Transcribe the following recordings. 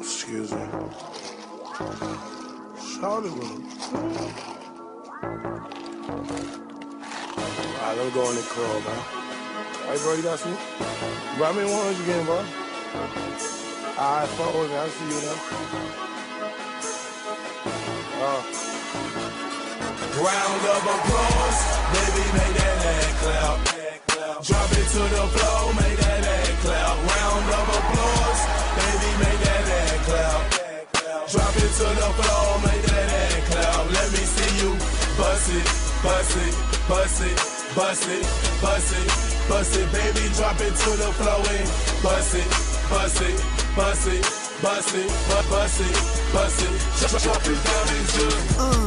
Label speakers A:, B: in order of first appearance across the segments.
A: Excuse me. Charlie with. Alright, let me go in the club, man. Hey, bro, you got some? Bro, me one hundred again, bro. Alright, fuck with me. I'll see you now. Uh.
B: Round of applause, baby, make that ass clap. Drop it to the floor, make that ass clap. Round of applause, baby, make that ass clap. Drop it to the floor, make that ass clap. Let me see you bust it, bust it, bust it, bust it, bust it, bust it, baby. Drop it to the floor and bust it, bust it, bust it, bust it, bust it, bust it. Drop it down into.
C: Uh,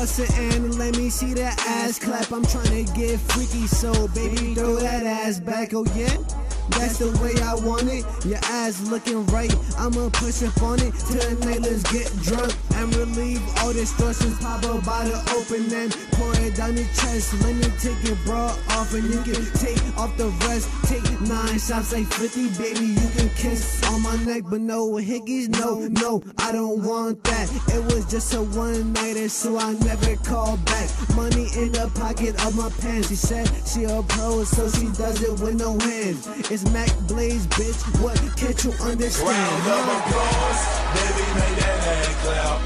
C: bust it and let me see that ass clap. I'm trying to get freaky, so baby, throw that ass back. Oh yeah. That's the way I want it. Your ass looking right. I'ma push up on it. Tonight, let's get drunk and relieve all distortions. Pop a bottle open and pour it down your chest. Let me take your bra off and you can take off the rest. Take nine shots like 50, baby. You can kiss on my neck, but no hickeys. No, no, I don't want that. It was just a one nighter, so I never called back. Money in the pocket of my pants. She said she a pro, so she does it with no hands. It's Mac Blaze, bitch. What can't you understand?
B: Round of applause, baby, make that ass clap.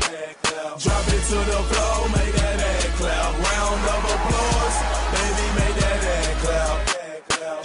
B: Drop it to the floor, make that ass clap. Round of applause, baby, make that ass clap.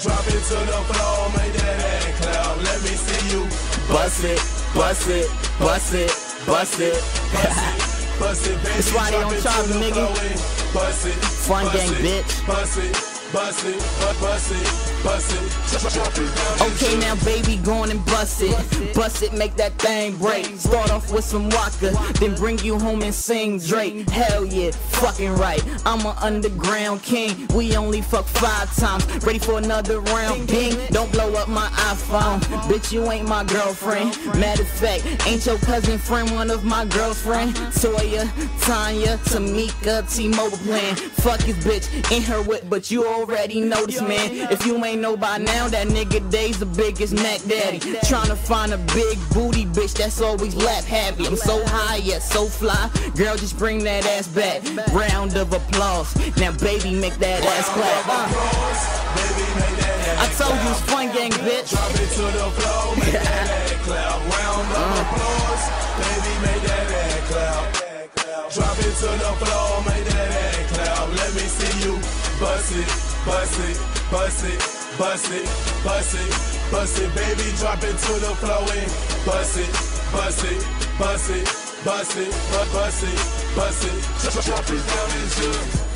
B: Drop it to the floor, make that ass clap. Let me see you
D: Bust it, bust it, bust it, bust it.
B: bust it, baby.
D: That's why they don't charge
B: to the
D: nigga.
B: Bust it,
D: Fun
B: bust
D: gang,
B: it,
D: bitch.
B: Bust it, bust it, bust it, bust it. It
D: Okay, now baby, go on and bust it. Bust it, make that thing break. Start off with some Waka, then bring you home and sing Drake. Hell yeah, fucking right. I'm an underground king. We only fuck five times. Ready for another round? Bing, don't blow up my iPhone. Bitch, you ain't my girlfriend. Matter of fact, ain't your cousin friend one of my girlfriend? Toya, Tanya, Tamika, T-Mobile plan. Fuck his bitch in her whip, but you already know this man. If you ain't know by now, that nigga Dave's the biggest Mac Daddy. Tryna find a big booty bitch that's always lap happy. I'm so high, yet so fly. Girl, just bring that ass back. Round of applause. Now, baby, make that ass clap. Uh, I told you it's fun gang, bitch.
B: Drop it to the floor, make that ass clap. Round of applause, baby, make that ass clap. Drop it to the floor, bust it, bust it, bust it, bust it, bust it, bust it, baby. Drop it to the floor and bust it, bust it, bust it, bust it, bu- bust it, bust it. Drop it down into.